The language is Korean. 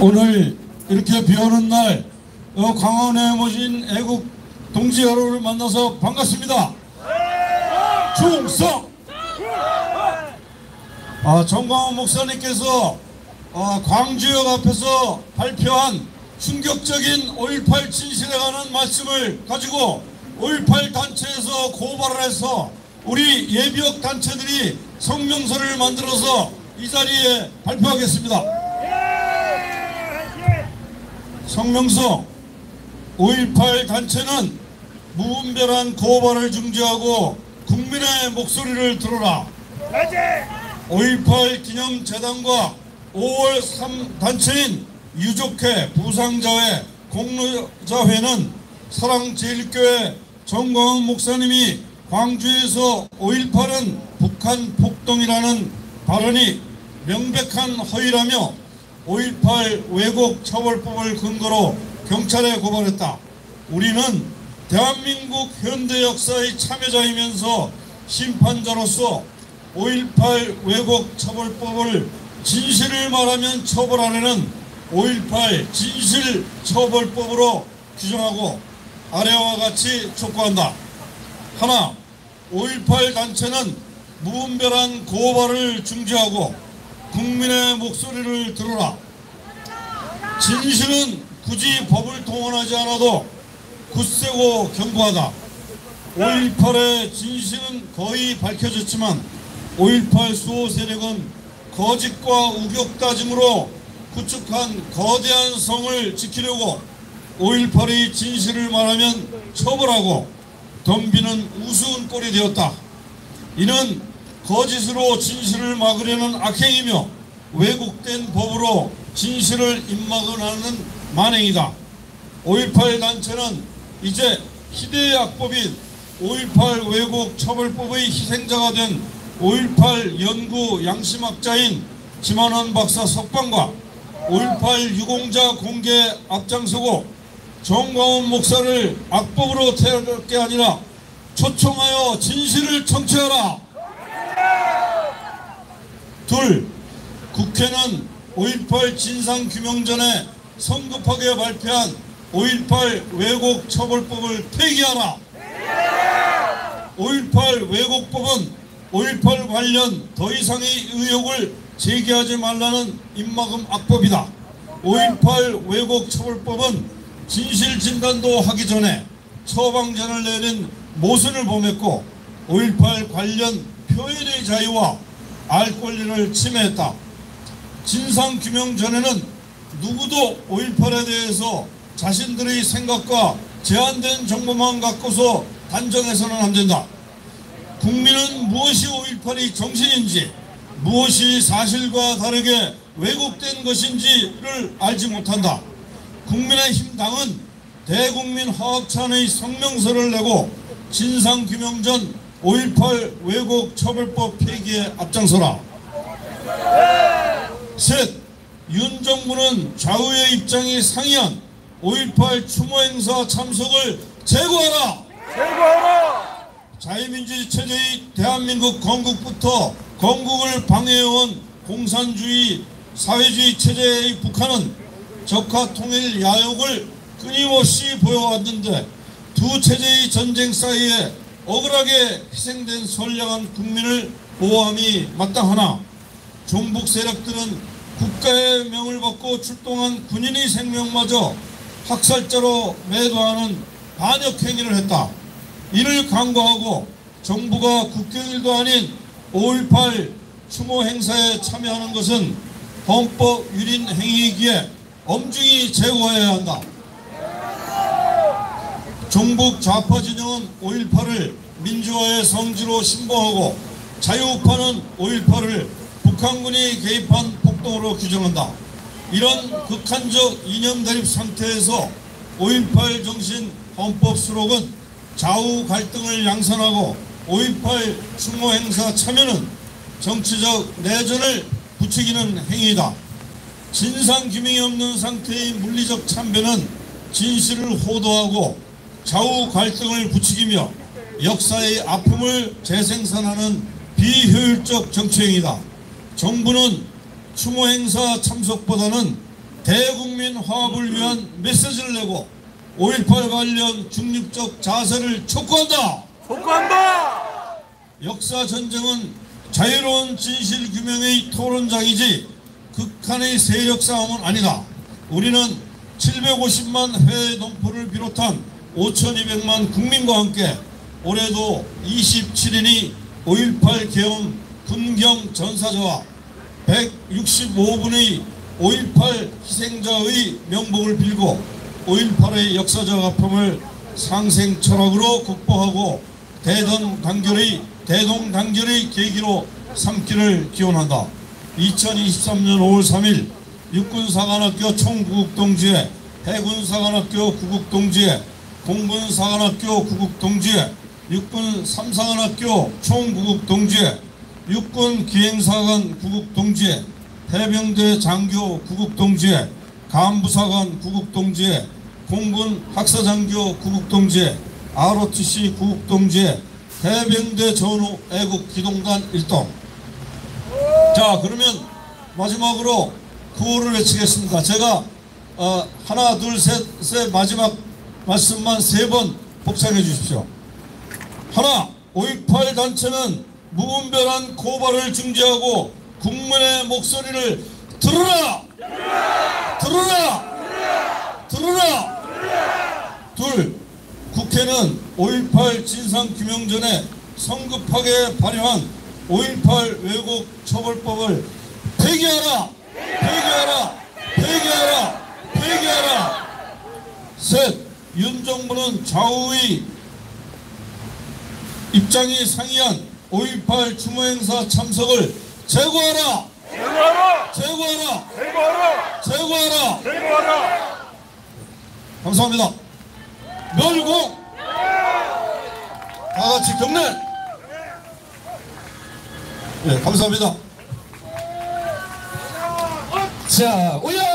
오늘 이렇게 비 오는 날 어, 광화문에 모신 애국 동지 여러분을 만나서 반갑습니다. 충성! 아, 정광훈 목사님께서 어, 광주역 앞에서 발표한 충격적인 5.18 진실에 관한 말씀을 가지고 5.18 단체에서 고발을 해서 우리 예비역 단체들이 성명서를 만들어서 이 자리에 발표하겠습니다. 성명서 5.18 단체는 무분별한 고발을 중지하고 국민의 목소리를 들어라. 5.18 기념재단과 5월 3 단체인 유족회, 부상자회, 공로자회는 사랑제일교회 정광훈 목사님이 광주에서 5.18은 북한 폭동이라는 발언이 명백한 허위라며 5.18 왜곡 처벌법을 근거로 경찰에 고발했다. 우리는 대한민국 현대 역사의 참여자이면서 심판자로서 5.18 왜곡 처벌법을 진실을 말하면 처벌하려는 5.18 진실 처벌법으로 규정하고 아래와 같이 촉구한다. 하나, 5.18 단체는 무분별한 고발을 중지하고 국민의 목소리를 들어라. 진실은 굳이 법을 동원하지 않아도 굳세고 견고하다. 5.18의 진실은 거의 밝혀졌지만 5.18 수호 세력은 거짓과 우격다짐으로 구축한 거대한 성을 지키려고 5.18의 진실을 말하면 처벌하고 덤비는 우스운 꼴이 되었다. 이는 거짓으로 진실을 막으려는 악행이며 왜곡된 법으로 진실을 입막하는 만행이다. 5.18 단체는 이제 희대의 악법인 5.18 왜곡 처벌법의 희생자가 된 5.18 연구 양심학자인 김한원 박사 석방과 5.18 유공자 공개 앞장서고 정광훈 목사를 악법으로 태울 게 아니라 초청하여 진실을 청취하라. 둘, 국회는 5.18 진상규명전에 성급하게 발표한 5.18 왜곡 처벌법을 폐기하라. 5.18 왜곡법은 5.18 관련 더 이상의 의혹을 제기하지 말라는 입막음 악법이다. 5.18 왜곡 처벌법은 진실 진단도 하기 전에 처방전을 내린 모순을 범했고 5.18 관련 표현의 자유와 알 권리를 침해했다. 진상규명 전에는 누구도 5.18에 대해서 자신들의 생각과 제한된 정보만 갖고서 단정해서는 안 된다. 국민은 무엇이 5.18의 정신인지 무엇이 사실과 다르게 왜곡된 것인지를 알지 못한다. 국민의힘 당은 대국민 화합찬의 성명서를 내고 진상규명 전 5.18 왜곡 처벌법 폐기에 앞장서라. 셋, 윤 정부는 좌우의 입장이 상이한 5.18 추모 행사 참석을 제거하라. 제거하라! 자유민주주의 체제의 대한민국 건국부터 건국을 방해해온 공산주의 사회주의 체제의 북한은 적화 통일 야욕을 끊임없이 보여왔는데 두 체제의 전쟁 사이에 억울하게 희생된 선량한 국민을 보호함이 마땅하나 종북 세력들은 국가의 명을 받고 출동한 군인의 생명마저 학살자로 매도하는 반역 행위를 했다. 이를 강구하고 정부가 국경일도 아닌 5.18 추모 행사에 참여하는 것은 헌법 유린 행위이기에 엄중히 제거해야 한다. 종북 좌파 진영은 5.18을 민주화의 성지로 신봉하고 자유우파는 5.18을 북한군이 개입한 폭동으로 규정한다. 이런 극한적 이념 대립 상태에서 5.18 정신 헌법 수록은 좌우 갈등을 양산하고 5.18 추모 행사 참여는 정치적 내전을 부추기는 행위다. 진상 규명이 없는 상태의 물리적 참배는 진실을 호도하고 좌우 갈등을 부추기며 역사의 아픔을 재생산하는 비효율적 정치행위다. 정부는 추모 행사 참석보다는 대국민 화합을 위한 메시지를 내고 5.18 관련 중립적 자세를 촉구한다. 복구한다! 역사 전쟁은 자유로운 진실 규명의 토론장이지 극한의 세력 싸움은 아니다. 우리는 750만 해외 동포를 비롯한 5,200만 국민과 함께 올해도 27인이 5.18 계엄 군경 전사자와 165분의 5.18 희생자의 명복을 빌고 5.18의 역사적 아픔을 상생 철학으로 극복하고 대동 단결의 대동 단결의 계기로 삼기를 기원한다. 2023년 5월 3일 육군사관학교 총구국동지회 해군사관학교 구국동지회 공군사관학교 구국동지회 육군 삼사관학교 총구국동지회 육군 기행사관 구국동지회 해병대 장교 구국동지회 간부사관 구국동지회 공군 학사장교 구국동지회 ROTC 구국동지회 해병대 전후 애국기동단 일동 자 그러면 마지막으로 구호를 외치겠습니다. 제가 어, 하나 둘셋셋 마지막 말씀만 세 번 복창해 주십시오. 하나 5.18 단체는 무분별한 고발을 중지하고 국민의 목소리를 들으라 들으라 들으라 둘 국회는 5.18 진상규명전에 성급하게 발의한 5.18 왜곡 처벌법을 폐기하라! 폐기하라! 폐기하라! 폐기하라! 셋 윤 정부는 좌우의 입장이 상이한 5.18 추모행사 참석을 제고하라! 제거하라! 제고하라! 제거하라! 제고하라! 제거하라! 감사합니다. 멸공 다 같이 경례 네 감사합니다 자, 올려!